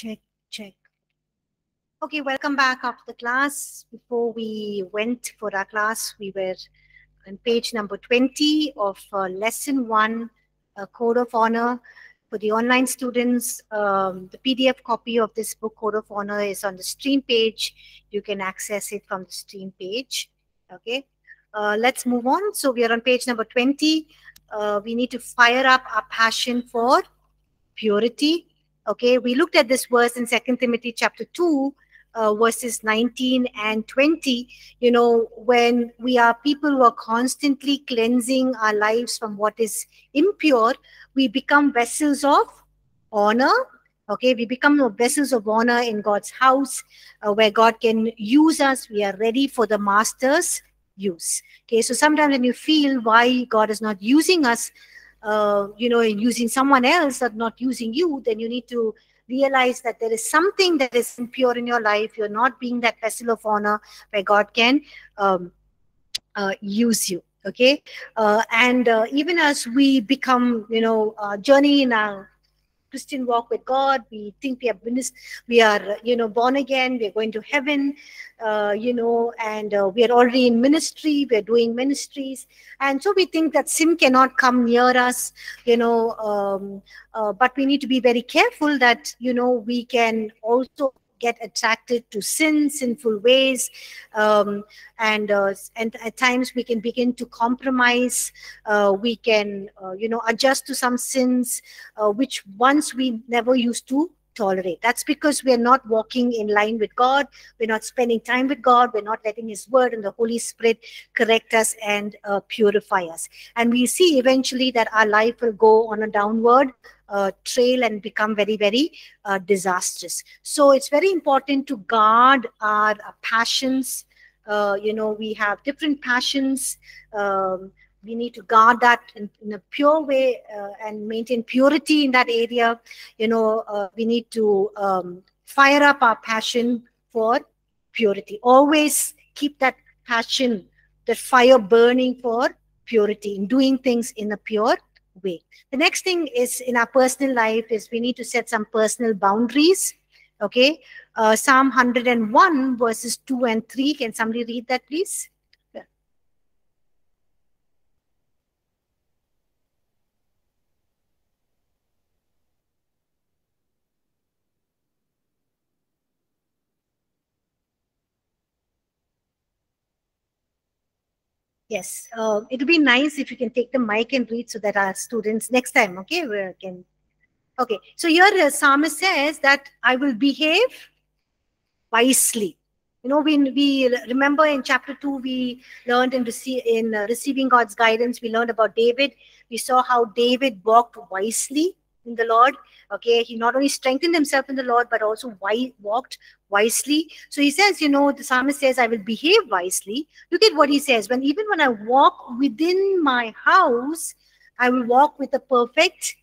check, check. Okay, welcome back after the class. Before we went for our class, we were on page number 20 of uh, lesson one, uh, Code of Honor. For the online students, um, the PDF copy of this book, Code of Honor, is on the stream page. You can access it from the stream page. Okay, uh, let's move on. So we are on page number 20. Uh, we need to fire up our passion for purity Okay, we looked at this verse in Second Timothy chapter 2, uh, verses 19 and 20. You know, when we are people who are constantly cleansing our lives from what is impure, we become vessels of honor. Okay, we become vessels of honor in God's house uh, where God can use us. We are ready for the master's use. Okay, so sometimes when you feel why God is not using us, uh, you know, in using someone else or not using you, then you need to realize that there is something that is impure in your life. You're not being that vessel of honor where God can um, uh, use you. Okay, uh, and uh, even as we become, you know, uh, journey in our Christian walk with God. We think we been, we are, you know, born again. We are going to heaven, uh, you know, and uh, we are already in ministry. We are doing ministries, and so we think that sin cannot come near us, you know. Um, uh, but we need to be very careful that you know we can also get attracted to sin, sinful ways, um, and uh, and at times we can begin to compromise. Uh, we can, uh, you know, adjust to some sins uh, which once we never used to tolerate. That's because we're not walking in line with God. We're not spending time with God. We're not letting His Word and the Holy Spirit correct us and uh, purify us. And we see eventually that our life will go on a downward uh, trail and become very, very uh, disastrous. So it's very important to guard our, our passions. Uh, you know, we have different passions. Um, we need to guard that in, in a pure way uh, and maintain purity in that area. You know, uh, we need to um, fire up our passion for purity. Always keep that passion, that fire burning for purity, in doing things in a pure way. The next thing is in our personal life is we need to set some personal boundaries. Okay. Uh, Psalm 101 verses 2 and 3. Can somebody read that, please? Yes, uh, it would be nice if you can take the mic and read so that our students next time, okay, we can. Okay, so here uh, psalmist says that I will behave wisely. You know, we, we remember in chapter 2, we learned in, rece in uh, receiving God's guidance, we learned about David. We saw how David walked wisely in the Lord. Okay, he not only strengthened himself in the Lord, but also walked wisely. So he says, you know, the psalmist says, I will behave wisely. Look at what he says. When even when I walk within my house, I will walk with a perfect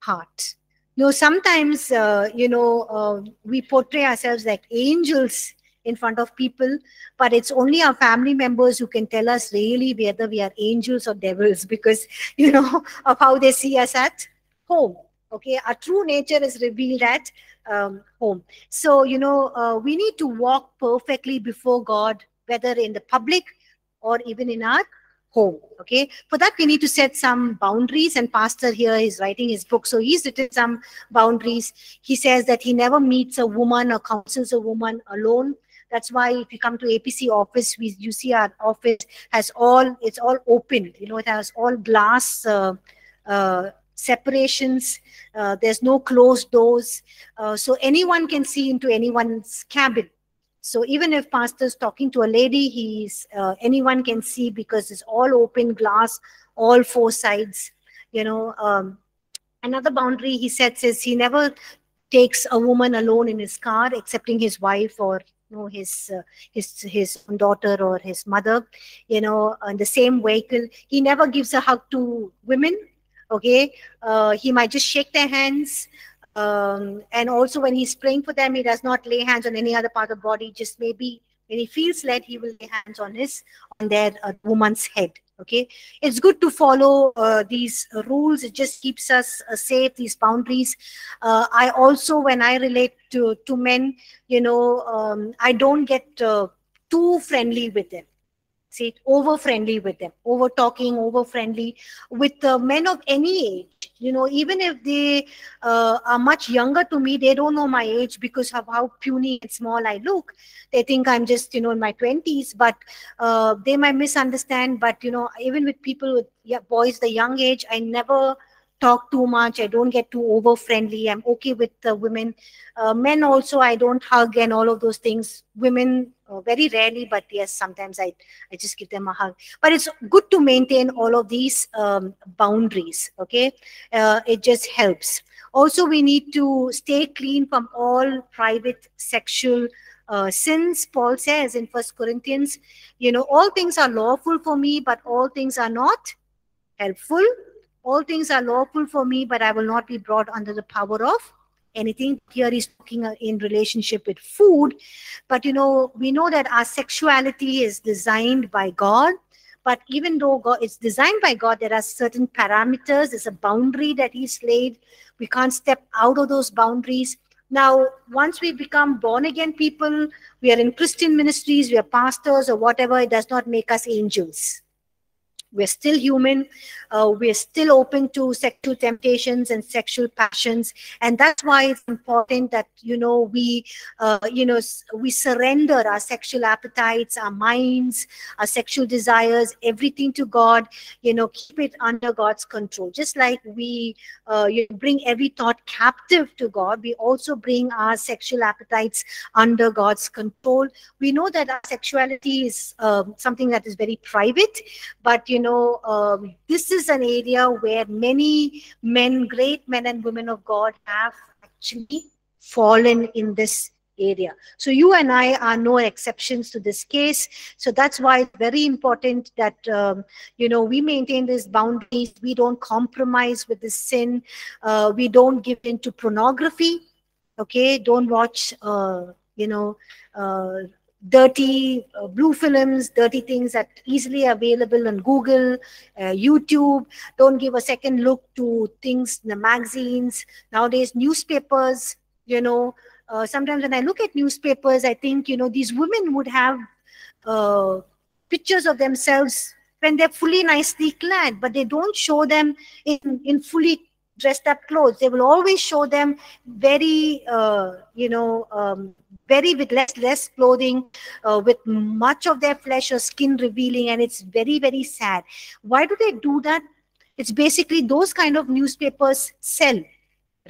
heart. You know, sometimes, uh, you know, uh, we portray ourselves like angels in front of people, but it's only our family members who can tell us really whether we are angels or devils because, you know, of how they see us at home. Okay, our true nature is revealed at um, home. So, you know, uh, we need to walk perfectly before God, whether in the public or even in our home. Okay, for that we need to set some boundaries. And Pastor here is writing his book, so he's written some boundaries. He says that he never meets a woman or counsels a woman alone. That's why if you come to APC office, we you see our office has all it's all open. You know, it has all glass. Uh, uh, separations. Uh, there's no closed doors. Uh, so anyone can see into anyone's cabin. So even if pastor's talking to a lady, he's uh, anyone can see because it's all open glass, all four sides. You know, um, another boundary he sets is he never takes a woman alone in his car, excepting his wife or you know his uh, his his daughter or his mother. You know, in the same vehicle, he never gives a hug to women okay uh, he might just shake their hands um, and also when he's praying for them he does not lay hands on any other part of the body just maybe When he feels led, he will lay hands on his on their uh, woman's head. Okay, it's good to follow uh, these rules. It just keeps us uh, safe. These boundaries. Uh, I also, when I relate to to men, you know, um, I don't get uh, too friendly with them say over friendly with them over talking over friendly with uh, men of any age. You know even if they uh, are much younger to me they don't know my age because of how puny and small i look. They think i'm just you know in my 20s but uh, they might misunderstand but you know even with people with yeah, boys the young age i never talk too much. I don't get too over friendly i'm okay with the women. Uh, men also i don't hug and all of those things. Women uh, very rarely but yes sometimes i i just give them a hug. But it's good to maintain all of these um, boundaries okay? Uh, it just helps. Also we need to stay clean from all private sexual uh, sins. Paul says in first corinthians you know all things are lawful for me but all things are not helpful. All things are lawful for me but i will not be brought under the power of anything. Here is talking uh, in relationship with food. But you know we know that our sexuality is designed by god. But even though god it's designed by god there are certain parameters. There's a boundary that he's laid. We can't step out of those boundaries. Now once we become born again people we are in christian ministries we are pastors or whatever it does not make us angels we're still human. Uh, we're still open to sexual temptations and sexual passions, and that's why it's important that you know we, uh, you know, we surrender our sexual appetites, our minds, our sexual desires, everything to God. You know, keep it under God's control. Just like we, uh, you bring every thought captive to God, we also bring our sexual appetites under God's control. We know that our sexuality is um, something that is very private, but you know, um, this is an area where many men, great men and women of God, have actually fallen in this area. So you and I are no exceptions to this case. So that's why it's very important that, um, you know, we maintain these boundaries. We don't compromise with this sin. Uh, we don't give into pornography. Okay. Don't watch, uh, you know, uh, dirty uh, blue films, dirty things that easily available on Google, uh, YouTube. Don't give a second look to things in the magazines. Nowadays, newspapers, you know, uh, sometimes when I look at newspapers, I think, you know, these women would have uh, pictures of themselves when they're fully nicely clad, but they don't show them in, in fully dressed up clothes. They will always show them very, uh, you know, um, very with less less clothing, uh, with much of their flesh or skin revealing, and it's very very sad. Why do they do that? It's basically those kind of newspapers sell,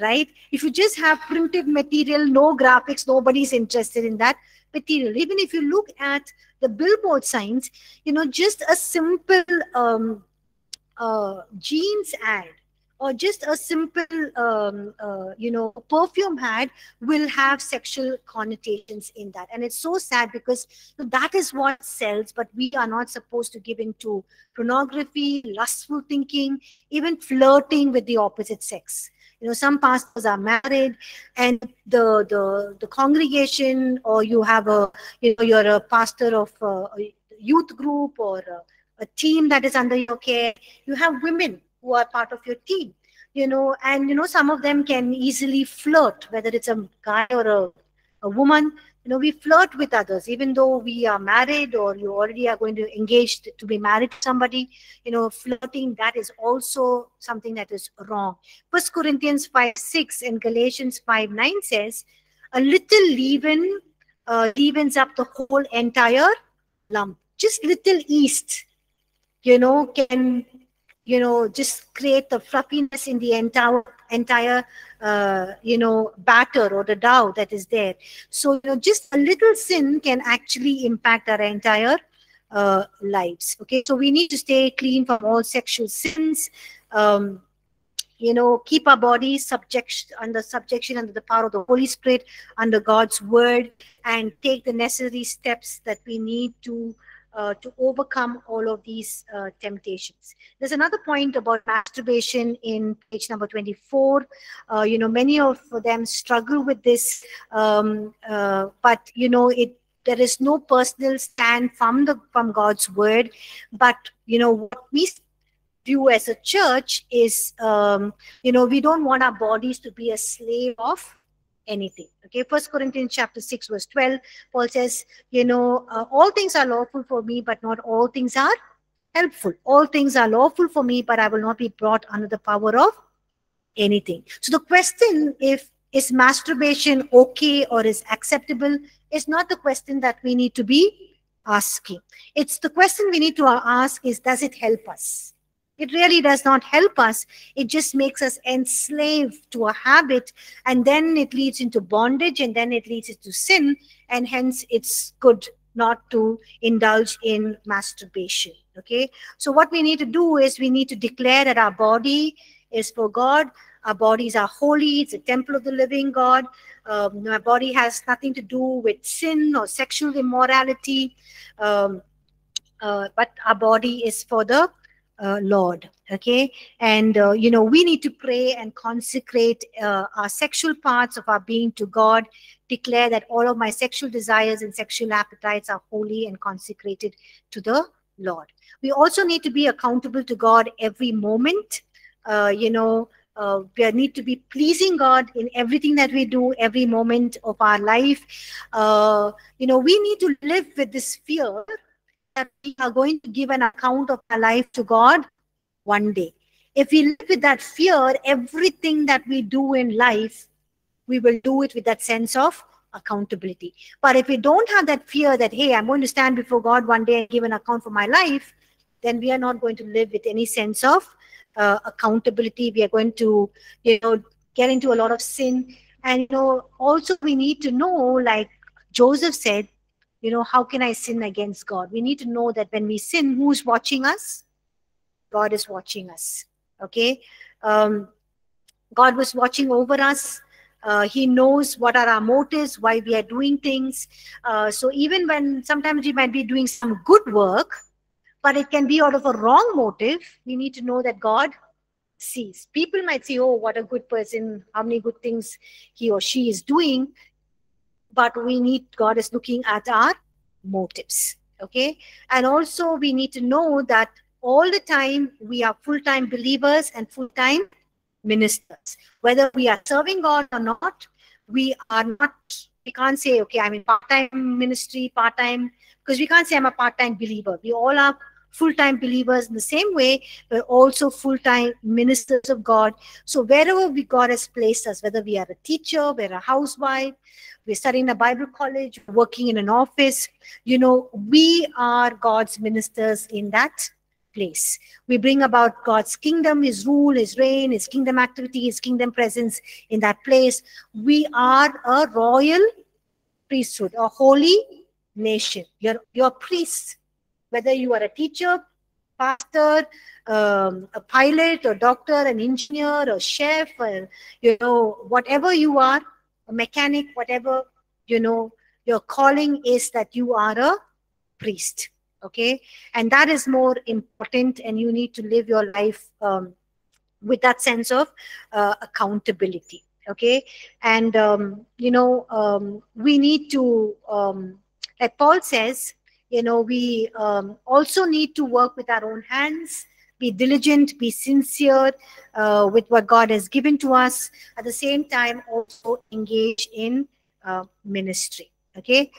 right? If you just have printed material, no graphics, nobody's interested in that material. Even if you look at the billboard signs, you know, just a simple um, uh, jeans ad or just a simple, um, uh, you know, perfume ad will have sexual connotations in that. And it's so sad because that is what sells, but we are not supposed to give into pornography, lustful thinking, even flirting with the opposite sex. You know, some pastors are married and the, the, the congregation or you have a, you know, you're a pastor of a youth group or a, a team that is under your care, you have women who are part of your team you know and you know some of them can easily flirt whether it's a guy or a, a woman you know we flirt with others. Even though we are married or you already are going to engage to be married to somebody you know flirting that is also something that is wrong. First corinthians 5 6 and galatians 5 9 says a little leaven uh, leavens up the whole entire lump. Just little yeast you know can you know just create the fluffiness in the entire entire uh, you know batter or the dough that is there. So you know just a little sin can actually impact our entire uh, lives okay? So we need to stay clean from all sexual sins um, you know keep our bodies subject under subjection under the power of the holy spirit under god's word and take the necessary steps that we need to uh, to overcome all of these uh, temptations. There's another point about masturbation in page number 24. Uh, you know, many of them struggle with this, um, uh, but you know, it there is no personal stand from the from god's word but you know what we view as a church is um, you know we don't want our bodies to be a slave of anything okay? First corinthians chapter 6 verse 12 paul says you know uh, all things are lawful for me but not all things are helpful. All things are lawful for me but i will not be brought under the power of anything. So the question if is masturbation okay or is acceptable is not the question that we need to be asking. It's the question we need to ask is does it help us it really does not help us. It just makes us enslaved to a habit, and then it leads into bondage, and then it leads into sin, and hence it's good not to indulge in masturbation. Okay, so what we need to do is we need to declare that our body is for God. Our bodies are holy. It's a temple of the living God. Um, our body has nothing to do with sin or sexual immorality. Um, uh, but our body is for the uh, Lord. Okay. And, uh, you know, we need to pray and consecrate uh, our sexual parts of our being to God, declare that all of my sexual desires and sexual appetites are holy and consecrated to the Lord. We also need to be accountable to God every moment. Uh, you know, uh, we need to be pleasing God in everything that we do, every moment of our life. Uh, you know, we need to live with this fear that we are going to give an account of our life to God one day. If we live with that fear, everything that we do in life, we will do it with that sense of accountability. But if we don't have that fear that, hey, I'm going to stand before God one day and give an account for my life, then we are not going to live with any sense of uh, accountability. We are going to, you know, get into a lot of sin. And, you know, also we need to know, like Joseph said, you know, how can I sin against God? We need to know that when we sin, who's watching us? God is watching us. Okay. Um, God was watching over us. Uh, he knows what are our motives, why we are doing things. Uh, so even when sometimes we might be doing some good work, but it can be out of a wrong motive, we need to know that God sees. People might say, oh, what a good person, how many good things he or she is doing but we need god is looking at our motives okay? And also we need to know that all the time we are full-time believers and full-time ministers. Whether we are serving god or not we are not we can't say okay i'm in part-time ministry part-time because we can't say i'm a part-time believer. We all are full-time believers in the same way we're also full-time ministers of god. So wherever we god has placed us whether we are a teacher we're a housewife we're studying a bible college working in an office. You know we are god's ministers in that place. We bring about god's kingdom his rule his reign his kingdom activity his kingdom presence in that place. We are a royal priesthood a holy nation. You're you're priests whether you are a teacher, pastor, um, a pilot, a doctor, an engineer, a chef, or, you know, whatever you are, a mechanic, whatever, you know, your calling is that you are a priest. Okay. And that is more important, and you need to live your life um, with that sense of uh, accountability. Okay. And, um, you know, um, we need to, um, like Paul says, you know we um, also need to work with our own hands be diligent be sincere uh, with what god has given to us. At the same time also engage in uh, ministry okay?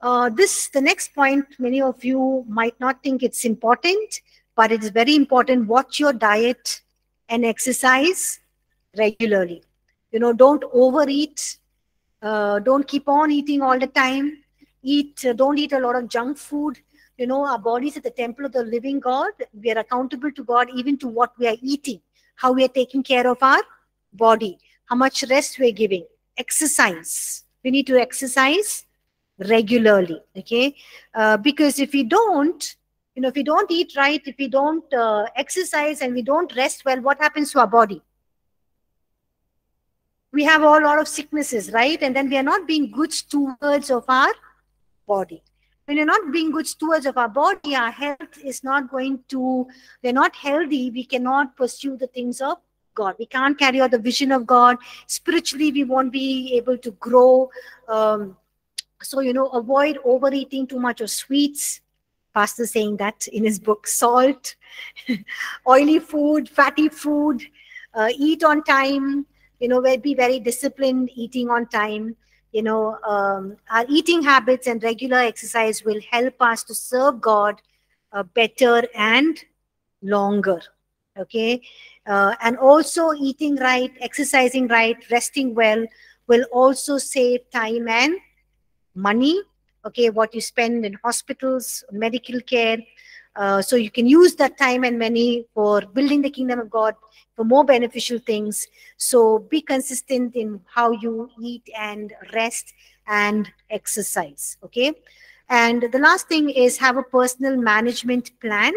Uh, this the next point many of you might not think it's important but it is very important. Watch your diet and exercise regularly. You know don't overeat. Uh, don't keep on eating all the time. Eat uh, don't eat a lot of junk food you know our bodies are the temple of the living god. We are accountable to god even to what we are eating how we are taking care of our body how much rest we're giving. Exercise. We need to exercise regularly okay? Uh, because if we don't you know if we don't eat right if we don't uh, exercise and we don't rest well what happens to our body? We have a lot of sicknesses right? And then we are not being good stewards of our body. When you're not being good stewards of our body, our health is not going to, we're not healthy, we cannot pursue the things of God. We can't carry out the vision of God. Spiritually, we won't be able to grow. Um, so you know avoid overeating too much of sweets pastor saying that in his book salt oily food fatty food uh, eat on time you know be very disciplined eating on time you know um, our eating habits and regular exercise will help us to serve god uh, better and longer okay? Uh, and also eating right exercising right resting well will also save time and money okay? What you spend in hospitals medical care uh, so you can use that time and money for building the kingdom of god for more beneficial things. So be consistent in how you eat and rest and exercise okay? And the last thing is have a personal management plan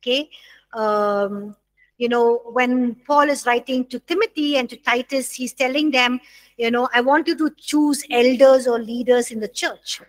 okay? Um, you know when paul is writing to timothy and to titus he's telling them you know i want you to choose elders or leaders in the church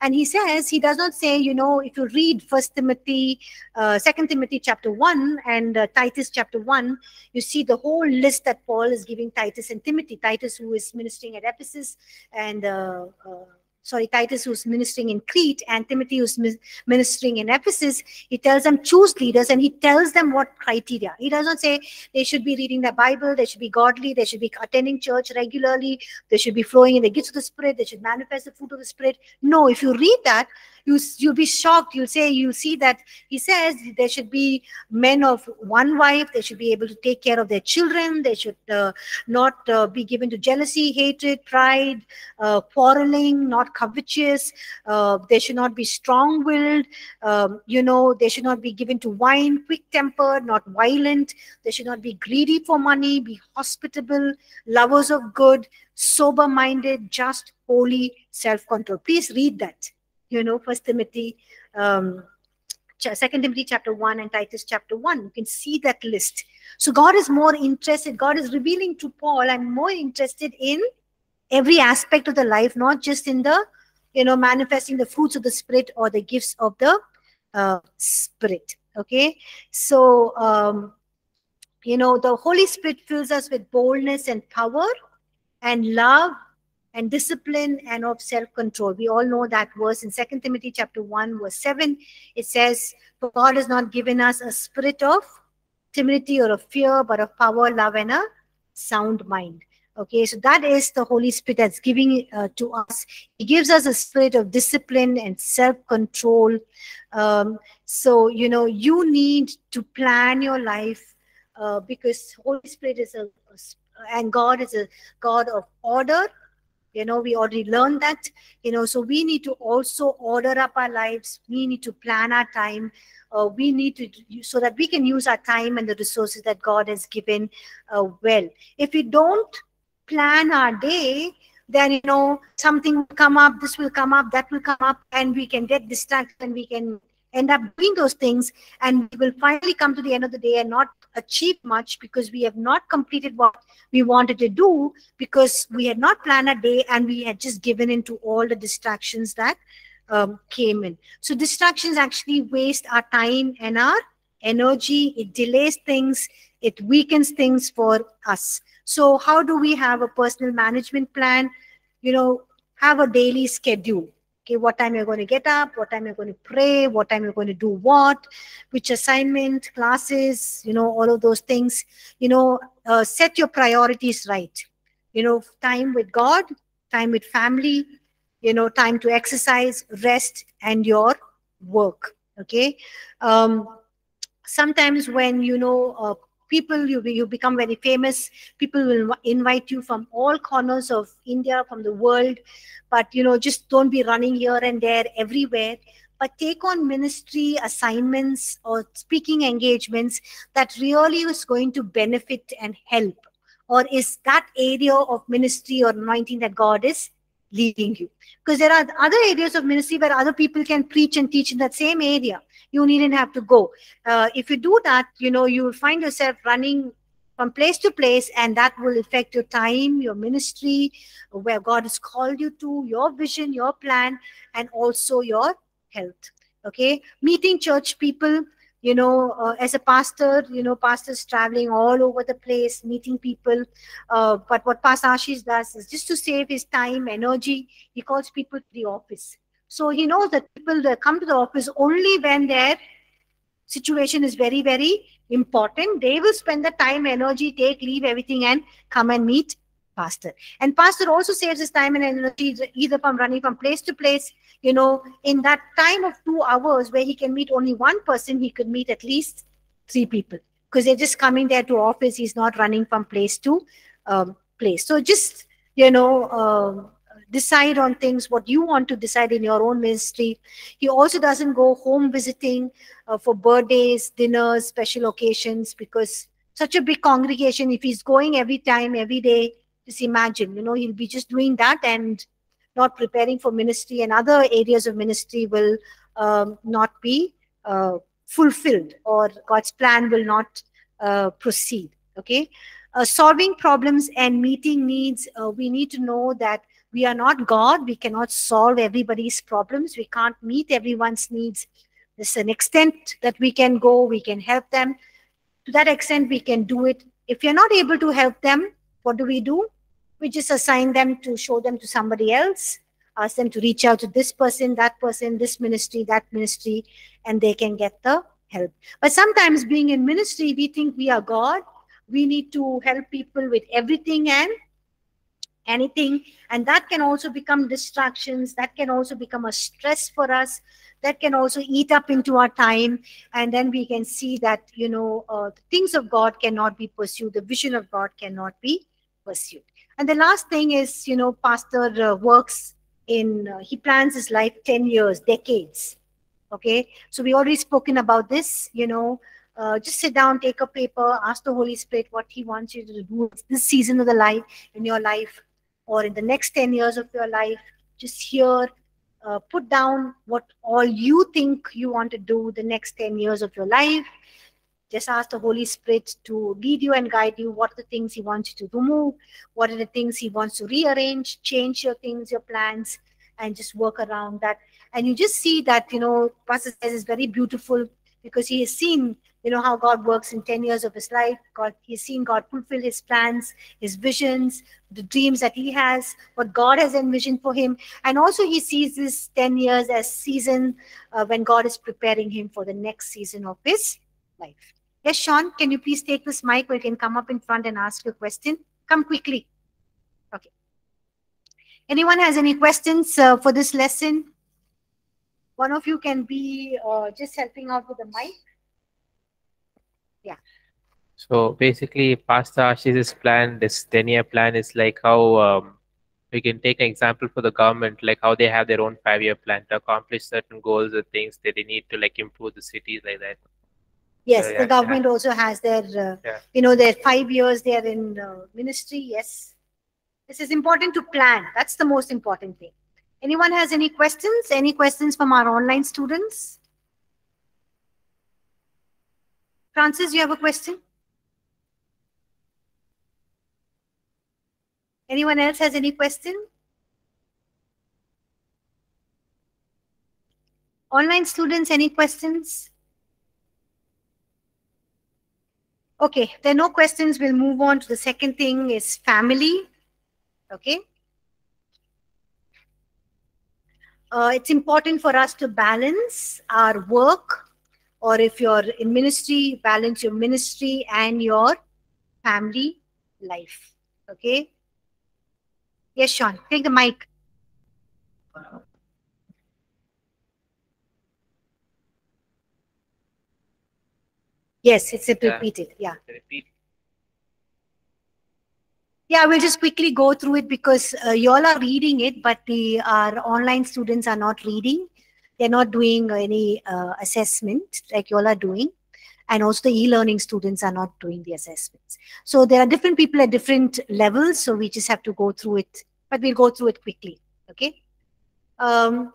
and he says he does not say you know if you read first timothy uh, second timothy chapter 1 and uh, titus chapter 1 you see the whole list that paul is giving titus and timothy. Titus who is ministering at ephesus and uh, uh sorry, Titus who's ministering in Crete and Timothy who's ministering in Ephesus, he tells them choose leaders and he tells them what criteria. He doesn't say they should be reading the Bible, they should be godly, they should be attending church regularly, they should be flowing in the gifts of the Spirit, they should manifest the fruit of the Spirit. No, if you read that, you, you'll be shocked. You'll say, you see that he says there should be men of one wife. They should be able to take care of their children. They should uh, not uh, be given to jealousy, hatred, pride, uh, quarreling, not covetous. Uh, they should not be strong willed. Um, you know, they should not be given to wine, quick tempered, not violent. They should not be greedy for money, be hospitable, lovers of good, sober minded, just, holy, self control. Please read that you know, First Timothy, um, Second Timothy chapter 1 and Titus chapter 1. You can see that list. So God is more interested, God is revealing to Paul, I'm more interested in every aspect of the life, not just in the, you know, manifesting the fruits of the Spirit or the gifts of the uh, Spirit. Okay. So, um, you know, the Holy Spirit fills us with boldness and power and love and discipline and of self-control. We all know that verse in Second Timothy chapter 1, verse 7. It says, For God has not given us a spirit of timidity or of fear, but of power, love, and a sound mind. Okay, so that is the Holy Spirit that's giving uh, to us. He gives us a spirit of discipline and self-control. Um, so, you know, you need to plan your life uh, because Holy Spirit is a, a, and God is a God of order you know we already learned that you know so we need to also order up our lives. We need to plan our time. Uh, we need to so that we can use our time and the resources that god has given uh, well. If we don't plan our day then you know something will come up this will come up that will come up and we can get distracted and we can end up doing those things and we will finally come to the end of the day and not achieve much because we have not completed what we wanted to do because we had not planned a day and we had just given in to all the distractions that um, came in. So distractions actually waste our time and our energy. It delays things. It weakens things for us. So how do we have a personal management plan? You know, have a daily schedule okay what time you're going to get up what time you're going to pray what time you're going to do what which assignment classes you know all of those things. You know uh, set your priorities right. You know time with god time with family you know time to exercise rest and your work okay? Um sometimes when you know uh, people you you become very famous. People will invite you from all corners of india from the world. But you know just don't be running here and there everywhere. But take on ministry assignments or speaking engagements that really is going to benefit and help. Or is that area of ministry or anointing that god is leading you? Because there are other areas of ministry where other people can preach and teach in that same area you needn't have to go uh, if you do that you know you will find yourself running from place to place and that will affect your time your ministry where god has called you to your vision your plan and also your health okay meeting church people you know, uh, as a pastor, you know, pastors traveling all over the place, meeting people. Uh, but what Pastor Ashish does is just to save his time, energy, he calls people to the office. So he knows that people that come to the office only when their situation is very, very important. They will spend the time, energy, take leave, everything, and come and meet pastor. And pastor also saves his time and energy either from running from place to place. You know, in that time of two hours where he can meet only one person, he could meet at least three people because they're just coming there to office. He's not running from place to um, place. So just, you know, um, decide on things what you want to decide in your own ministry he also doesn't go home visiting uh, for birthdays dinners special occasions because such a big congregation if he's going every time every day just imagine, you know, he'll be just doing that and not preparing for ministry and other areas of ministry will um, not be uh, fulfilled or God's plan will not uh, proceed. Okay. Uh, solving problems and meeting needs, uh, we need to know that we are not God. We cannot solve everybody's problems. We can't meet everyone's needs. There's an extent that we can go, we can help them. To that extent, we can do it. If you're not able to help them, what do we do? we just assign them to show them to somebody else, ask them to reach out to this person, that person, this ministry, that ministry, and they can get the help. But sometimes being in ministry, we think we are God. We need to help people with everything and anything. And that can also become distractions. That can also become a stress for us. That can also eat up into our time. And then we can see that, you know, uh, the things of God cannot be pursued. The vision of God cannot be pursued. And the last thing is, you know, pastor uh, works in, uh, he plans his life 10 years, decades. Okay. So we already spoken about this, you know, uh, just sit down, take a paper, ask the Holy Spirit what he wants you to do this season of the life in your life or in the next 10 years of your life. Just here uh, put down what all you think you want to do the next 10 years of your life just ask the Holy Spirit to lead you and guide you. What are the things He wants you to remove? What are the things He wants to rearrange, change your things, your plans, and just work around that. And you just see that, you know, Pastor says is very beautiful because he has seen, you know, how God works in 10 years of his life. God, he's seen God fulfill his plans, his visions, the dreams that he has, what God has envisioned for him. And also he sees this 10 years as season uh, when God is preparing him for the next season of his life. Yes, Sean, can you please take this mic or you can come up in front and ask your question? Come quickly. Okay. Anyone has any questions uh, for this lesson? One of you can be uh, just helping out with the mic. Yeah. So basically, Pastor Ashish's plan, this 10-year plan is like how um, we can take an example for the government, like how they have their own five-year plan to accomplish certain goals or things that they need to like improve the cities like that. Yes, so, yeah, the government yeah. also has their, uh, yeah. you know, their five years they are in uh, ministry. Yes, this is important to plan. That's the most important thing. Anyone has any questions? Any questions from our online students? Francis, you have a question? Anyone else has any question? Online students, any questions? Okay, there are no questions. We'll move on to the second thing is family. Okay. Uh, it's important for us to balance our work or if you're in ministry, balance your ministry and your family life. Okay. Yes, Sean, take the mic. Yes, it's repeated. Yeah. Repeat. Yeah, we'll just quickly go through it because uh, you all are reading it, but the our online students are not reading. They're not doing any uh, assessment like you all are doing. And also the e-learning students are not doing the assessments. So there are different people at different levels. So we just have to go through it, but we'll go through it quickly. Okay. Um,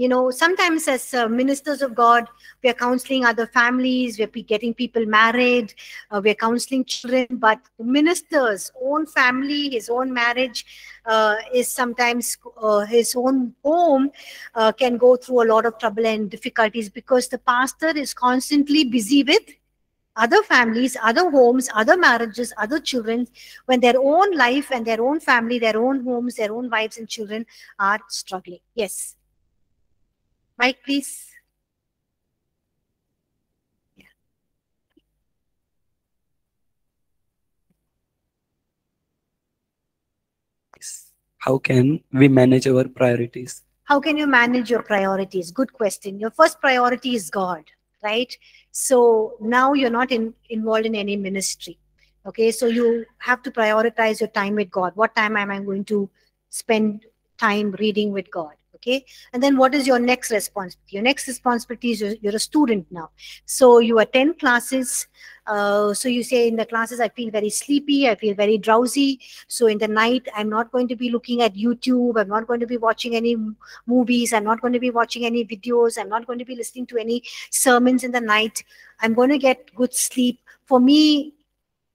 you know, sometimes as uh, ministers of God, we are counseling other families, we're getting people married, uh, we're counseling children, but the minister's own family, his own marriage uh, is sometimes uh, his own home uh, can go through a lot of trouble and difficulties because the pastor is constantly busy with other families, other homes, other marriages, other children, when their own life and their own family, their own homes, their own wives and children are struggling. Yes. Mike, please. Yeah. How can we manage our priorities? How can you manage your priorities? Good question. Your first priority is God, right? So now you're not in, involved in any ministry. Okay, so you have to prioritize your time with God. What time am I going to spend time reading with God? Okay? And then what is your next responsibility? Your next responsibility is you're, you're a student now. So you attend classes uh, so you say in the classes i feel very sleepy i feel very drowsy. So in the night i'm not going to be looking at youtube i'm not going to be watching any movies i'm not going to be watching any videos i'm not going to be listening to any sermons in the night. I'm going to get good sleep. For me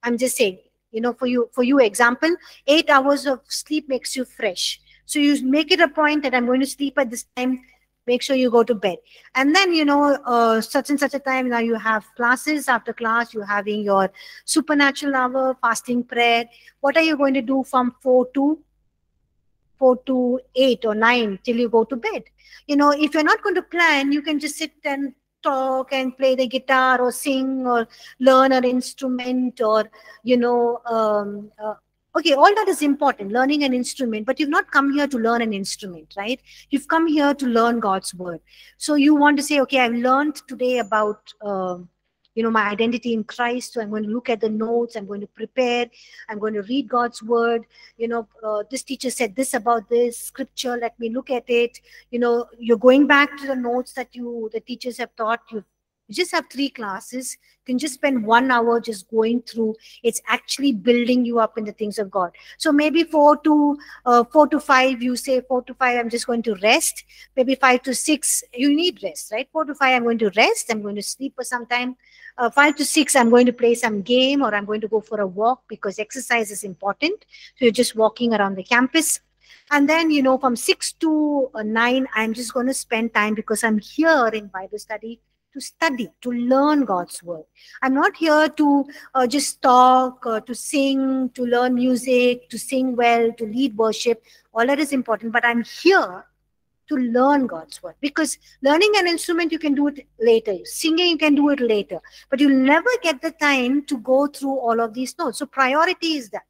i'm just saying you know for you for you example eight hours of sleep makes you fresh so you make it a point that I'm going to sleep at this time. Make sure you go to bed. And then, you know, uh, such and such a time, now you have classes. After class, you're having your supernatural hour, fasting prayer. What are you going to do from 4 to 4 to 8 or 9 till you go to bed? You know, if you're not going to plan, you can just sit and talk and play the guitar or sing or learn an instrument or you know um, uh, okay all that is important learning an instrument but you've not come here to learn an instrument right? You've come here to learn god's word. So you want to say okay i've learned today about uh, you know my identity in christ so i'm going to look at the notes i'm going to prepare i'm going to read god's word. You know uh, this teacher said this about this scripture let me look at it. You know you're going back to the notes that you the teachers have taught you you just have three classes. You can just spend one hour just going through. It's actually building you up in the things of god. So maybe four to uh, four to five you say four to five i'm just going to rest. Maybe five to six you need rest right? Four to five i'm going to rest. I'm going to sleep for some time. Uh, five to six i'm going to play some game or i'm going to go for a walk because exercise is important. So you're just walking around the campus. And then you know from six to uh, nine i'm just going to spend time because i'm here in bible study to study, to learn God's word. I'm not here to uh, just talk, uh, to sing, to learn music, to sing well, to lead worship. All that is important, but I'm here to learn God's word because learning an instrument, you can do it later. Singing, you can do it later, but you'll never get the time to go through all of these notes. So, priority is that.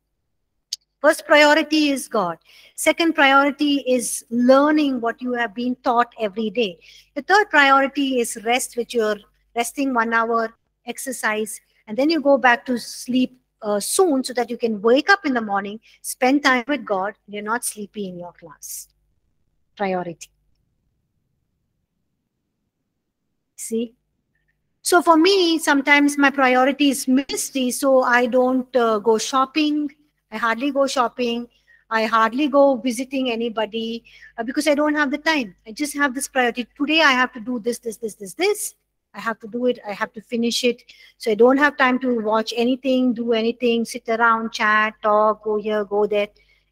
First priority is God. Second priority is learning what you have been taught every day. The third priority is rest, which you're resting one hour, exercise, and then you go back to sleep uh, soon so that you can wake up in the morning, spend time with God, you're not sleepy in your class. Priority. See? So for me, sometimes my priority is ministry, so I don't uh, go shopping I hardly go shopping. I hardly go visiting anybody uh, because I don't have the time. I just have this priority. Today I have to do this, this, this, this, this. I have to do it. I have to finish it. So I don't have time to watch anything, do anything, sit around, chat, talk, go here, go there.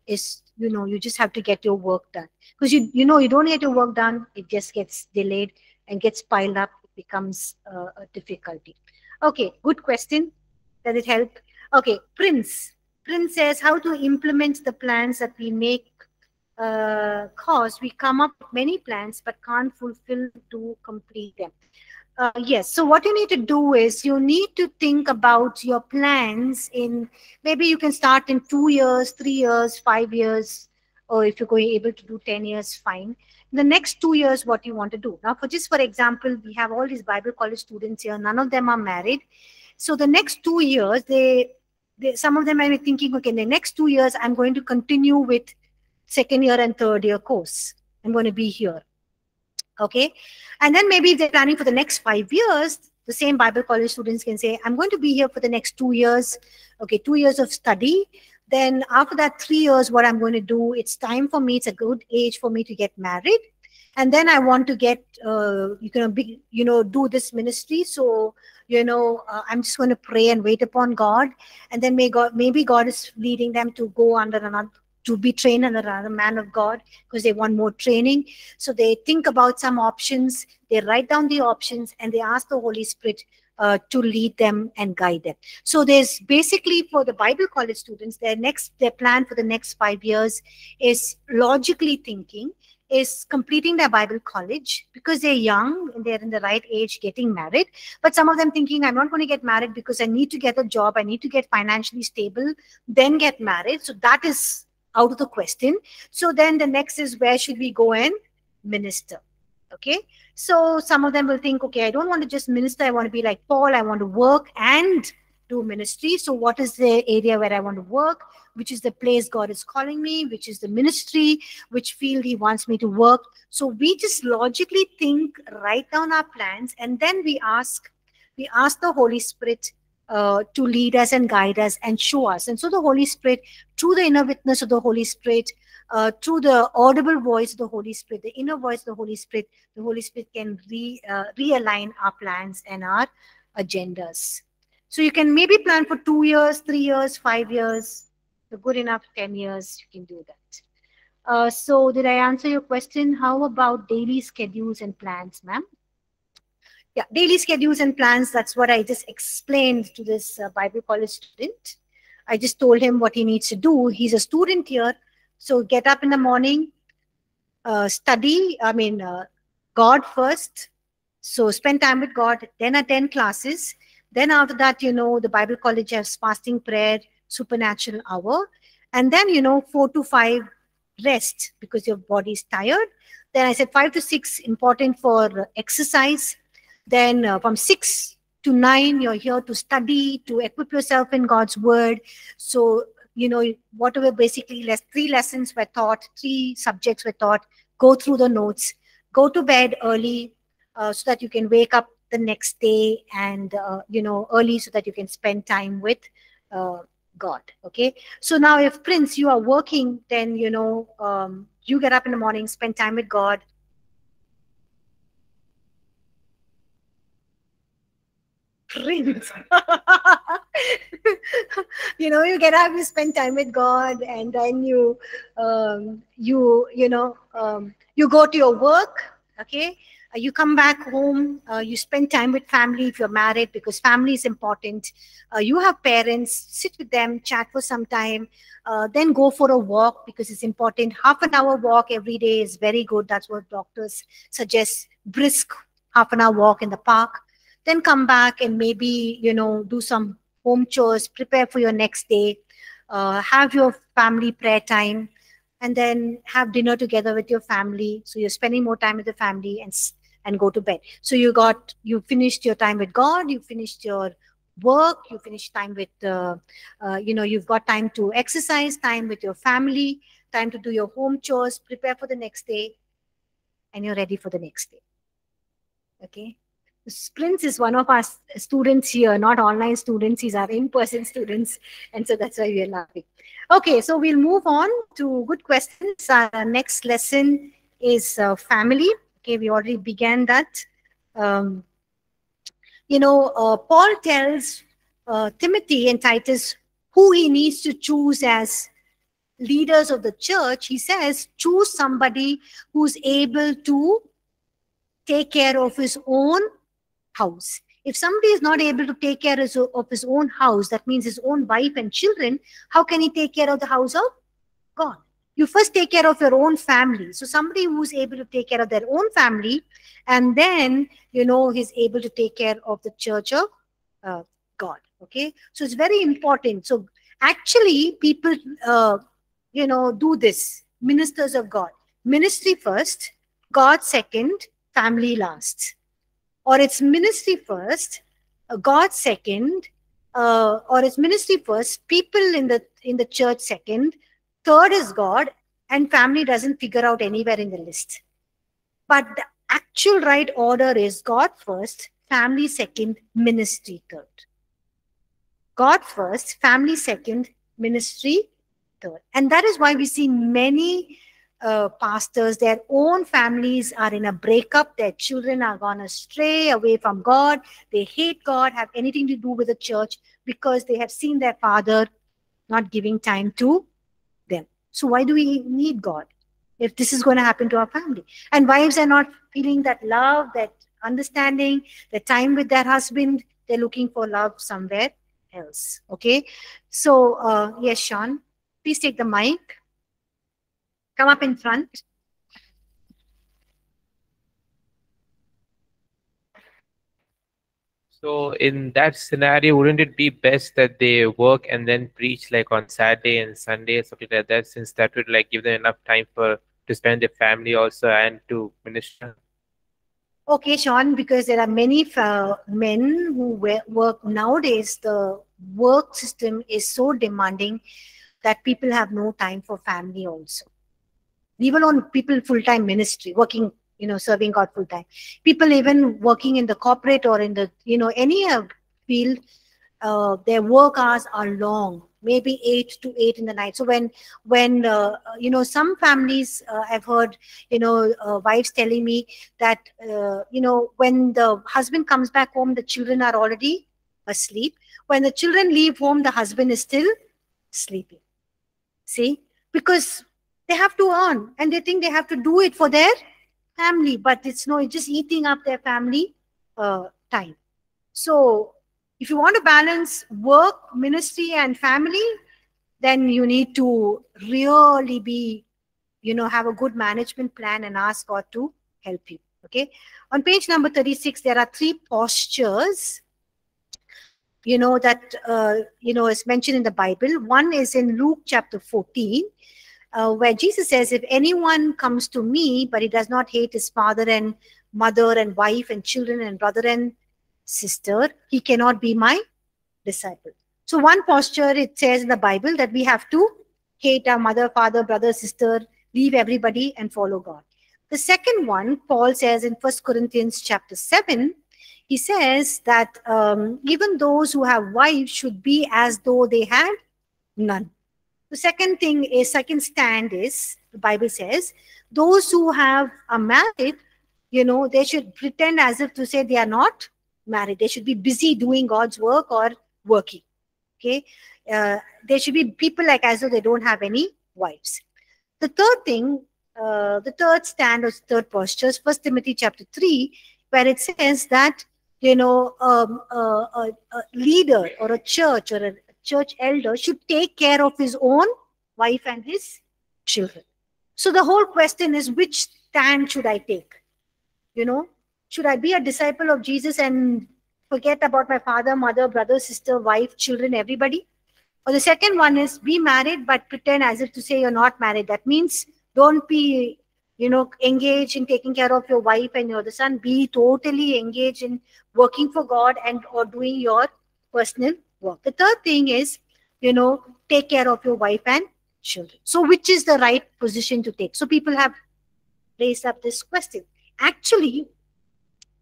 Is you know you just have to get your work done because you you know you don't get your work done. It just gets delayed and gets piled up. It becomes uh, a difficulty. Okay, good question. Does it help? Okay, Prince. Princess, how to implement the plans that we make uh, cause we come up with many plans but can't fulfill to complete them. Uh, yes, so what you need to do is you need to think about your plans in maybe you can start in two years, three years, five years, or if you're going able to do 10 years, fine. In the next two years, what you want to do. Now, for just for example, we have all these Bible college students here, none of them are married. So the next two years, they some of them might be thinking, okay, in the next two years, I'm going to continue with second year and third year course. I'm going to be here. Okay. And then maybe if they're planning for the next five years, the same Bible college students can say, I'm going to be here for the next two years. Okay, two years of study. Then after that three years, what I'm going to do, it's time for me, it's a good age for me to get married. And then I want to get uh, you know big you know do this ministry. So you know uh, I'm just going to pray and wait upon God, and then may God maybe God is leading them to go under another to be trained under another man of God because they want more training. So they think about some options, they write down the options, and they ask the Holy Spirit uh, to lead them and guide them. So there's basically for the Bible college students, their next their plan for the next five years is logically thinking, is completing their Bible college because they're young and they're in the right age getting married. But some of them thinking, I'm not going to get married because I need to get a job, I need to get financially stable, then get married. So that is out of the question. So then the next is where should we go and minister? Okay. So some of them will think, okay, I don't want to just minister. I want to be like Paul. I want to work and do ministry. So what is the area where I want to work? Which is the place God is calling me? Which is the ministry? Which field He wants me to work? So we just logically think, write down our plans, and then we ask, we ask the Holy Spirit uh, to lead us and guide us and show us. And so the Holy Spirit, through the inner witness of the Holy Spirit, uh, through the audible voice of the Holy Spirit, the inner voice of the Holy Spirit, the Holy Spirit can re, uh, realign our plans and our agendas. So you can maybe plan for two years, three years, five years, good enough 10 years, you can do that. Uh, so did I answer your question? How about daily schedules and plans, ma'am? Yeah, daily schedules and plans, that's what I just explained to this uh, Bible college student. I just told him what he needs to do. He's a student here. So get up in the morning, uh, study, I mean, uh, God first. So spend time with God, then attend classes. Then after that, you know, the Bible college has fasting prayer, supernatural hour. And then, you know, four to five rest because your body is tired. Then I said five to six important for exercise. Then uh, from six to nine, you're here to study, to equip yourself in God's word. So, you know, whatever basically less three lessons were taught, three subjects were taught, go through the notes, go to bed early uh, so that you can wake up the next day and, uh, you know, early so that you can spend time with uh, God. Okay. So now if Prince, you are working, then, you know, um, you get up in the morning, spend time with God, prince. you know, you get up, you spend time with God, and then you, um, you, you know, um, you go to your work. Okay, uh, you come back home. Uh, you spend time with family if you're married because family is important. Uh, you have parents. Sit with them, chat for some time. Uh, then go for a walk because it's important. Half an hour walk every day is very good. That's what doctors suggest. Brisk half an hour walk in the park then come back and maybe you know do some home chores prepare for your next day uh, have your family prayer time and then have dinner together with your family so you're spending more time with the family and and go to bed so you got you finished your time with god you finished your work you finished time with uh, uh, you know you've got time to exercise time with your family time to do your home chores prepare for the next day and you're ready for the next day okay Prince is one of our students here, not online students. He's our in-person students. And so that's why we're laughing. Okay, so we'll move on to good questions. Our next lesson is uh, family. Okay, we already began that. Um, you know, uh, Paul tells uh, Timothy and Titus who he needs to choose as leaders of the church. He says, choose somebody who's able to take care of his own house. If somebody is not able to take care of his own house, that means his own wife and children, how can he take care of the house of God? You first take care of your own family. So somebody who's able to take care of their own family, and then, you know, he's able to take care of the church of uh, God. Okay. So it's very important. So actually, people, uh, you know, do this. Ministers of God. Ministry first, God second, family last or it's ministry first, uh, God second, uh, or it's ministry first, people in the in the church second, third is God, and family doesn't figure out anywhere in the list. But the actual right order is God first, family second, ministry third. God first, family second, ministry third. And that is why we see many uh, pastors, their own families are in a breakup. Their children are gone astray away from God. They hate God, have anything to do with the church because they have seen their father not giving time to. So, why do we need God if this is going to happen to our family? And wives are not feeling that love, that understanding, the time with their husband. They're looking for love somewhere else. Okay. So, uh, yes, Sean, please take the mic. Come up in front. So in that scenario, wouldn't it be best that they work and then preach like on Saturday and Sunday, something like that, since that would like give them enough time for to spend their family also and to minister? Okay, Sean, because there are many uh, men who work nowadays, the work system is so demanding that people have no time for family also. Even on people full-time ministry, working you know serving god full time people even working in the corporate or in the you know any uh, field uh, their work hours are long maybe 8 to 8 in the night. So when when uh, you know some families uh, i've heard you know uh, wives telling me that uh, you know when the husband comes back home the children are already asleep. When the children leave home the husband is still sleeping. See? Because they have to earn and they think they have to do it for their family, but it's no, it's just eating up their family uh, time. So if you want to balance work, ministry, and family, then you need to really be, you know, have a good management plan and ask God to help you. Okay. On page number 36, there are three postures, you know, that, uh, you know, is mentioned in the Bible. One is in Luke chapter 14 uh, where Jesus says, If anyone comes to me, but he does not hate his father and mother and wife and children and brother and sister, he cannot be my disciple. So, one posture it says in the Bible that we have to hate our mother, father, brother, sister, leave everybody and follow God. The second one, Paul says in First Corinthians chapter 7, he says that um, even those who have wives should be as though they had none. The second thing is, second stand is, the Bible says, those who have a married, you know, they should pretend as if to say they are not married. They should be busy doing God's work or working. Okay. Uh, there should be people like as though they don't have any wives. The third thing, uh, the third stand or third posture is First Timothy chapter 3, where it says that, you know, um, uh, a, a leader or a church or a church elder should take care of his own wife and his children. So the whole question is which stand should I take? You know, should I be a disciple of Jesus and forget about my father, mother, brother, sister, wife, children, everybody? Or the second one is be married but pretend as if to say you're not married. That means don't be, you know, engaged in taking care of your wife and your other son. Be totally engaged in working for God and or doing your personal work. The third thing is, you know, take care of your wife and children. So, which is the right position to take? So, people have raised up this question. Actually,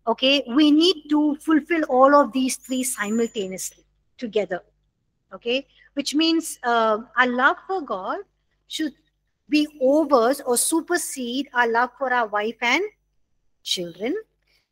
okay, we need to fulfill all of these three simultaneously together. Okay, which means uh, our love for God should be overs or supersede our love for our wife and children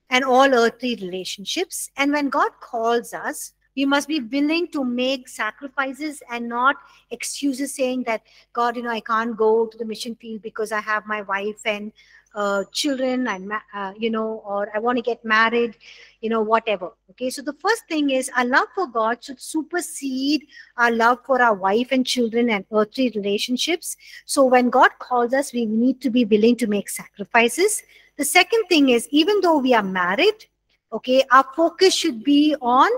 and all earthly relationships. And when God calls us, we must be willing to make sacrifices and not excuses saying that god you know i can't go to the mission field because i have my wife and uh, children. And uh, you know or i want to get married you know whatever. Okay? So the first thing is our love for god should supersede our love for our wife and children and earthly relationships. So when god calls us we need to be willing to make sacrifices. The second thing is even though we are married okay our focus should be on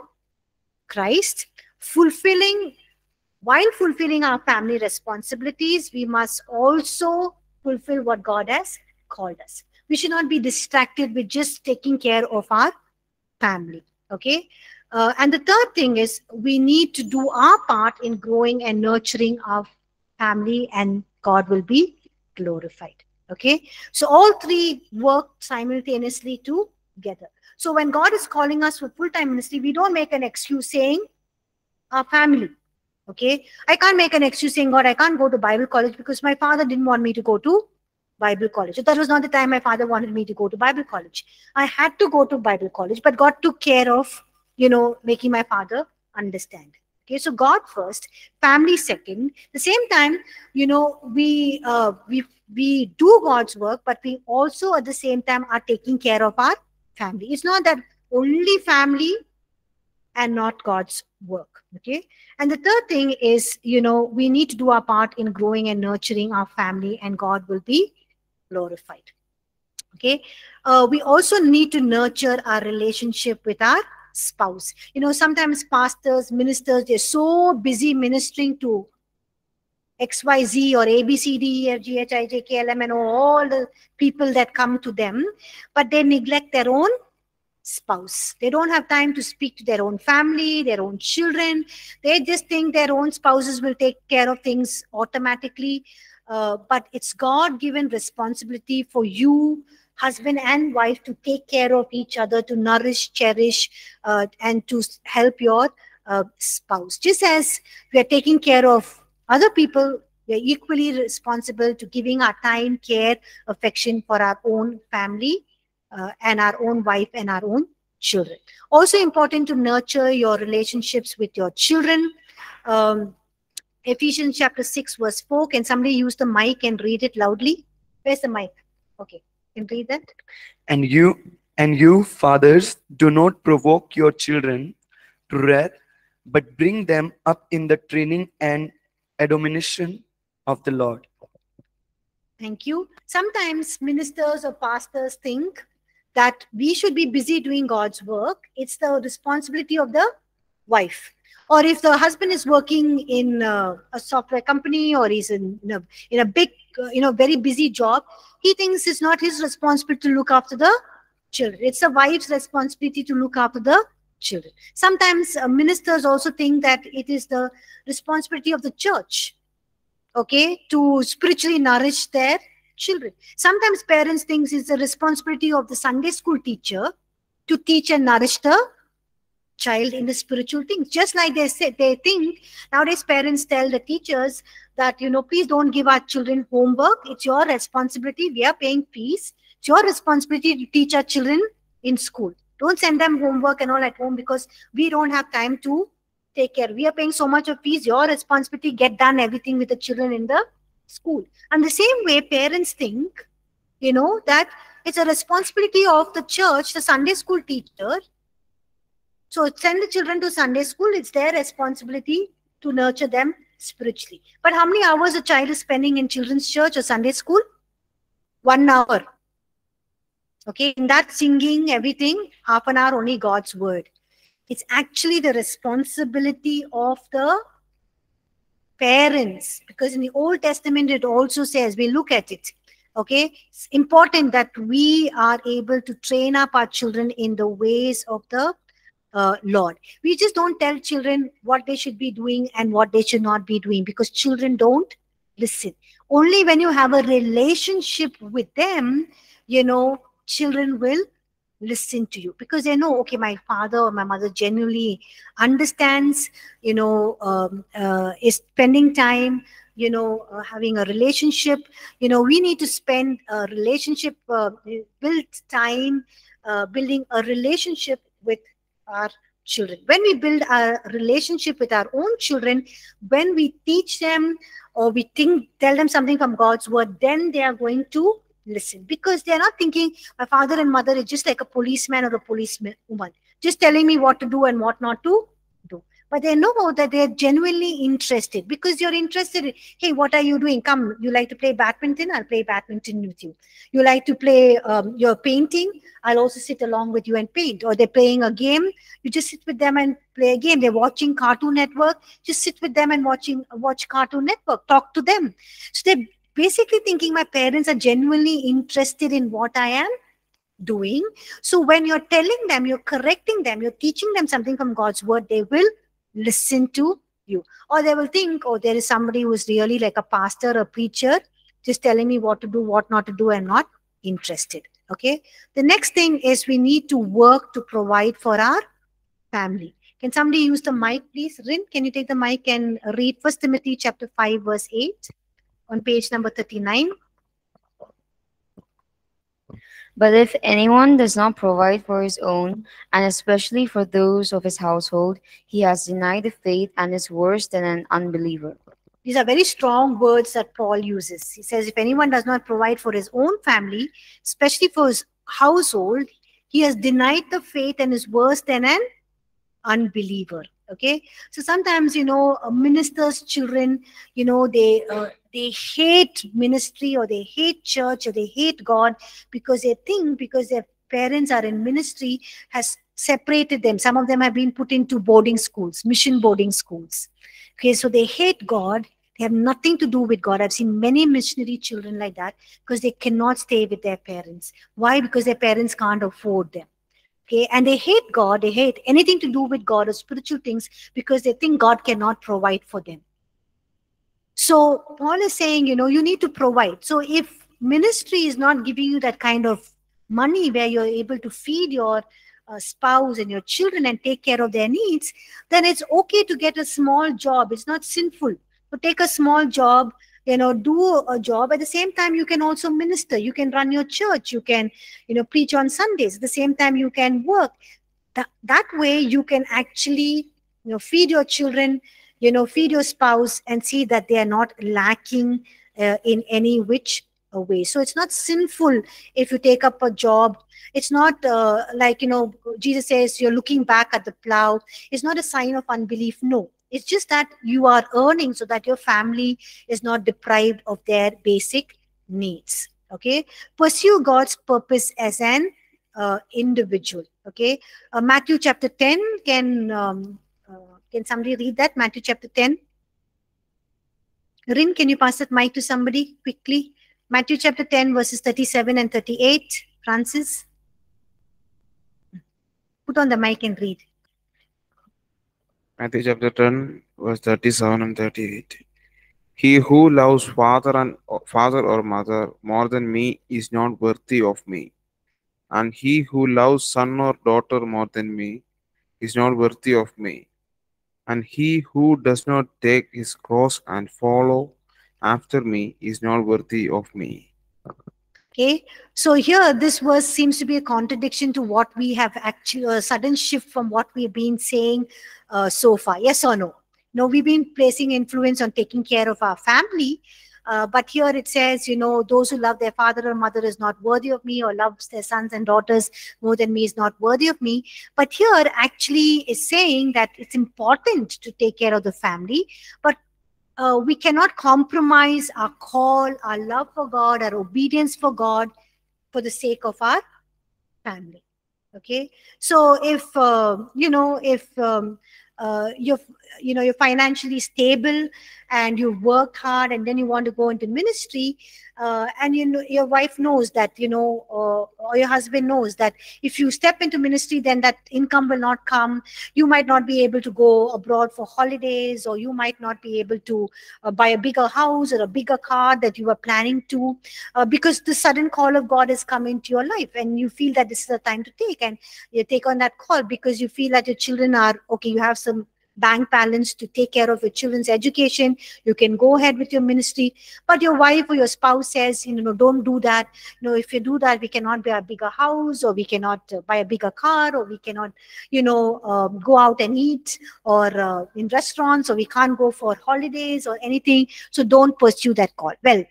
Christ, fulfilling, while fulfilling our family responsibilities, we must also fulfill what God has called us. We should not be distracted with just taking care of our family. Okay. Uh, and the third thing is we need to do our part in growing and nurturing our family, and God will be glorified. Okay. So all three work simultaneously together. So when God is calling us for full-time ministry, we don't make an excuse saying our family. Okay. I can't make an excuse saying, God, I can't go to Bible college because my father didn't want me to go to Bible college. So that was not the time my father wanted me to go to Bible college. I had to go to Bible college, but God took care of, you know, making my father understand. Okay, so God first, family second. The same time, you know, we uh, we we do God's work, but we also at the same time are taking care of our family. It's not that only family and not God's work. Okay. And the third thing is, you know, we need to do our part in growing and nurturing our family, and God will be glorified. Okay. Uh, we also need to nurture our relationship with our spouse. You know, sometimes pastors, ministers, they're so busy ministering to XYZ or ABCD, FGH, IJ, all the people that come to them, but they neglect their own spouse. They don't have time to speak to their own family, their own children. They just think their own spouses will take care of things automatically. Uh, but it's God given responsibility for you, husband and wife, to take care of each other, to nourish, cherish, uh, and to help your uh, spouse. Just as we are taking care of other people, we are equally responsible to giving our time, care, affection for our own family uh, and our own wife and our own children. Also important to nurture your relationships with your children. Um, Ephesians chapter 6 verse 4. Can somebody use the mic and read it loudly? Where's the mic? Okay, can read that? And you and you fathers do not provoke your children to wrath, but bring them up in the training and admonition of the Lord. Thank you. Sometimes ministers or pastors think that we should be busy doing God's work. It's the responsibility of the wife. Or if the husband is working in a software company or he's in, in, a, in a big, uh, you know, very busy job, he thinks it's not his responsibility to look after the children. It's the wife's responsibility to look after the children. Sometimes uh, ministers also think that it is the responsibility of the church, okay, to spiritually nourish their children. Sometimes parents think it's the responsibility of the Sunday school teacher to teach and nourish the child in the spiritual things. Just like they say, they think nowadays parents tell the teachers that, you know, please don't give our children homework. It's your responsibility. We are paying fees. It's your responsibility to teach our children in school. Don't send them homework and all at home because we don't have time to take care. We are paying so much of fees. Your responsibility, get done everything with the children in the school. And the same way parents think, you know, that it's a responsibility of the church, the Sunday school teacher. So send the children to Sunday school. It's their responsibility to nurture them spiritually. But how many hours a child is spending in children's church or Sunday school? One hour. Okay, in that singing, everything, half an hour only God's word. It's actually the responsibility of the parents because in the old testament it also says we look at it okay? It's important that we are able to train up our children in the ways of the uh, lord. We just don't tell children what they should be doing and what they should not be doing because children don't listen. Only when you have a relationship with them you know children will listen to you because they know okay my father or my mother genuinely understands you know um, uh, is spending time you know uh, having a relationship. You know we need to spend a relationship uh, build time uh, building a relationship with our children. When we build our relationship with our own children when we teach them or we think tell them something from god's word then they are going to listen because they're not thinking my father and mother is just like a policeman or a policeman woman just telling me what to do and what not to do. But they know that they're genuinely interested because you're interested hey what are you doing? Come you like to play badminton? I'll play badminton with you. You like to play um, your painting? I'll also sit along with you and paint. Or they're playing a game you just sit with them and play a game. They're watching cartoon network just sit with them and watching watch cartoon network talk to them. So they basically thinking my parents are genuinely interested in what I am doing. So when you're telling them, you're correcting them, you're teaching them something from God's word, they will listen to you. Or they will think, oh, there is somebody who's really like a pastor, a preacher, just telling me what to do, what not to do, and not interested. Okay. The next thing is we need to work to provide for our family. Can somebody use the mic, please? Rin, can you take the mic and read First Timothy chapter 5, verse 8? On page number 39. But if anyone does not provide for his own, and especially for those of his household, he has denied the faith and is worse than an unbeliever. These are very strong words that Paul uses. He says, if anyone does not provide for his own family, especially for his household, he has denied the faith and is worse than an unbeliever. Okay, so sometimes you know, a minister's children, you know, they uh, they hate ministry or they hate church or they hate God because they think because their parents are in ministry has separated them. Some of them have been put into boarding schools, mission boarding schools. Okay, so they hate God. They have nothing to do with God. I've seen many missionary children like that because they cannot stay with their parents. Why? Because their parents can't afford them. Okay, and they hate God. They hate anything to do with God or spiritual things because they think God cannot provide for them. So Paul is saying, you know, you need to provide. So if ministry is not giving you that kind of money where you're able to feed your uh, spouse and your children and take care of their needs, then it's okay to get a small job. It's not sinful to take a small job, you know, do a job. At the same time, you can also minister. You can run your church. You can, you know, preach on Sundays. At the same time, you can work. That, that way, you can actually, you know, feed your children, you know, feed your spouse and see that they are not lacking uh, in any which way. So it's not sinful if you take up a job it's not uh, like, you know, Jesus says you're looking back at the plow. It's not a sign of unbelief. No, it's just that you are earning so that your family is not deprived of their basic needs. Okay. Pursue God's purpose as an uh, individual. Okay. Uh, Matthew chapter 10. Can, um, uh, can somebody read that? Matthew chapter 10. Rin, can you pass that mic to somebody quickly? Matthew chapter 10, verses 37 and 38. Francis put on the mic and read. Matthew chapter 10, verse 37 and 38. He who loves father and father or mother more than me is not worthy of me. And he who loves son or daughter more than me is not worthy of me. And he who does not take his cross and follow after me is not worthy of me. Okay, so here this verse seems to be a contradiction to what we have actually, a sudden shift from what we've been saying uh, so far. Yes or no? No, we've been placing influence on taking care of our family. Uh, but here it says, you know, those who love their father or mother is not worthy of me, or loves their sons and daughters more than me is not worthy of me. But here actually is saying that it's important to take care of the family, but uh, we cannot compromise our call, our love for God, our obedience for God for the sake of our family. Okay. So if, uh, you know, if um, uh, you're, you know, you're financially stable and you've worked hard and then you want to go into ministry, uh, and you know your wife knows that you know uh, or your husband knows that if you step into ministry then that income will not come. You might not be able to go abroad for holidays or you might not be able to uh, buy a bigger house or a bigger car that you were planning to uh, because the sudden call of god has come into your life and you feel that this is the time to take and you take on that call because you feel that your children are okay you have some bank balance to take care of your children's education. You can go ahead with your ministry. But your wife or your spouse says, you know, don't do that. You know, if you do that, we cannot buy a bigger house or we cannot uh, buy a bigger car or we cannot, you know, um, go out and eat or uh, in restaurants or we can't go for holidays or anything. So don't pursue that call. Well,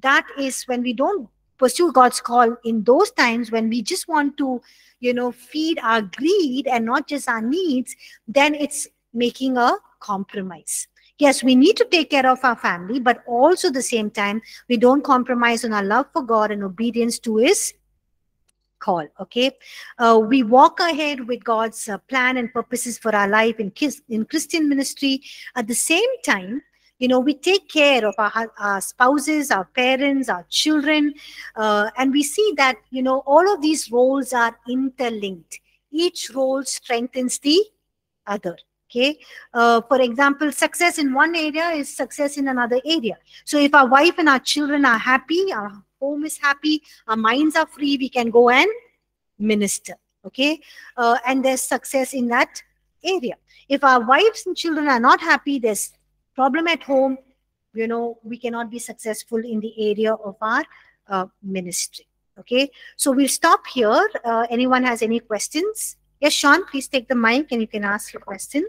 that is when we don't pursue God's call in those times when we just want to, you know, feed our greed and not just our needs, then it's making a compromise. Yes, we need to take care of our family, but also the same time, we don't compromise on our love for God and obedience to His call. Okay, uh, we walk ahead with God's uh, plan and purposes for our life in, in Christian ministry. At the same time, you know, we take care of our, our spouses, our parents, our children, uh, and we see that you know all of these roles are interlinked. Each role strengthens the other okay? Uh, for example success in one area is success in another area. So if our wife and our children are happy our home is happy our minds are free we can go and minister. Okay? Uh, and there's success in that area. If our wives and children are not happy there's problem at home you know we cannot be successful in the area of our uh, ministry. Okay, so we'll stop here. Uh, anyone has any questions? Yes, Sean, please take the mic and you can ask your question.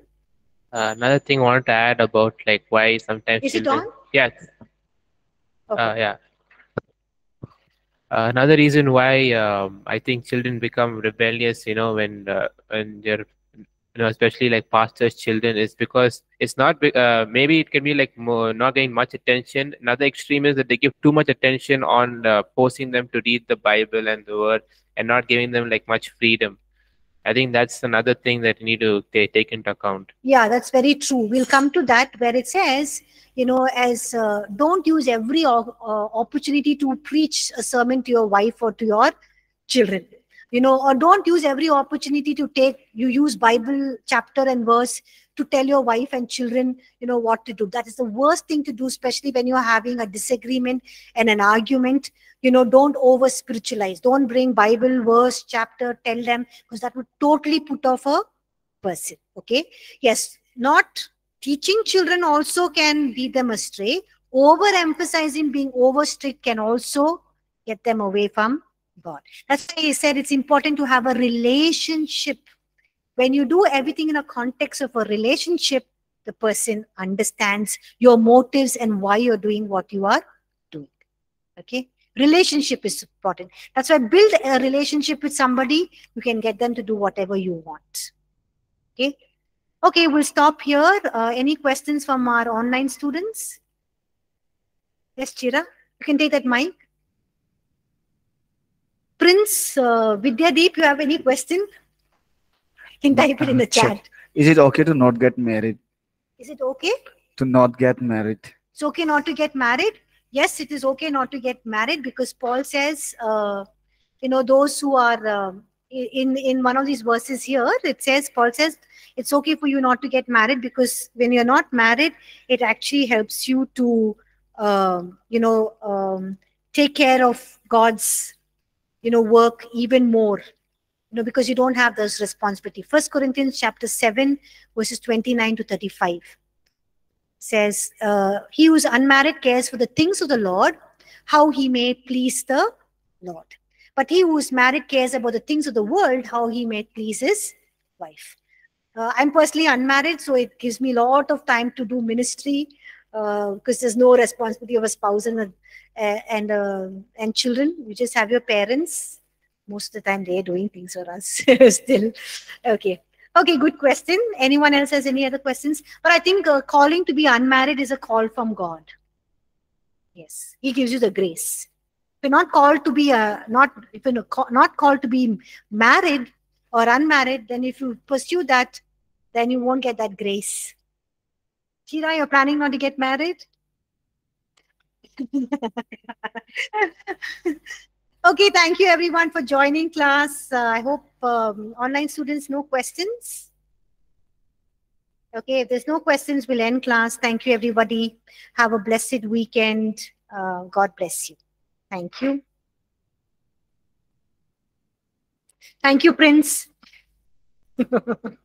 Uh, another thing I wanted to add about like why sometimes Is it on? Yes. Okay. Uh, yeah. Uh, another reason why um, I think children become rebellious, you know, when uh, when they're, you know, especially like pastors' children, is because it's not. Uh, maybe it can be like more, not getting much attention. Another extreme is that they give too much attention on uh, forcing them to read the Bible and the Word, and not giving them like much freedom. I think that's another thing that you need to ta- take into account. Yeah, that's very true. We'll come to that where it says, you know, as uh, don't use every uh, opportunity to preach a sermon to your wife or to your children, you know, or don't use every opportunity to take, you use Bible chapter and verse to tell your wife and children, you know, what to do. That is the worst thing to do, especially when you're having a disagreement and an argument. You know, don't over spiritualize. Don't bring Bible verse, chapter, tell them, because that would totally put off a person. Okay yes not teaching children also can lead them astray overemphasizing being over strict can also get them away from god. That's why he said it's important to have a relationship. When you do everything in a context of a relationship the person understands your motives and why you're doing what you are doing. Okay? Relationship is important. That's why build a relationship with somebody you can get them to do whatever you want. Okay? Okay, we'll stop here. Uh, any questions from our online students? Yes, Chira, you can take that mic. Prince uh, Vidyadeep, you have any question? You can type it in the chat. Is it okay to not get married? Is it okay? To not get married? It's okay not to get married? Yes, it is okay not to get married because Paul says, uh, you know, those who are i- in in one of these verses here, it says Paul says it's okay for you not to get married because when you're not married, it actually helps you to, um, you know, um, take care of God's, you know, work even more. You know, because you don't have this responsibility. First Corinthians chapter seven, verses twenty-nine to thirty-five says, uh, He who is unmarried cares for the things of the Lord, how he may please the Lord. But he who is married cares about the things of the world, how he may please his wife. Uh, I'm personally unmarried, so it gives me a lot of time to do ministry uh, because there's no responsibility of a spouse and a, uh, and uh, and children. You just have your parents. Most of the time, they're doing things for us still. Okay. Okay, good question. Anyone else has any other questions? But I think uh, calling to be unmarried is a call from God. Yes, He gives you the grace. If you're not called to be a not if you're not called to be married or unmarried, then if you pursue that, then you won't get that grace. Chira, you're planning not to get married? okay, thank you everyone for joining class. Uh, I hope um, online students no questions. Okay, if there's no questions, we'll end class. Thank you, everybody. Have a blessed weekend. Uh, God bless you. Thank you. Thank you, Prince.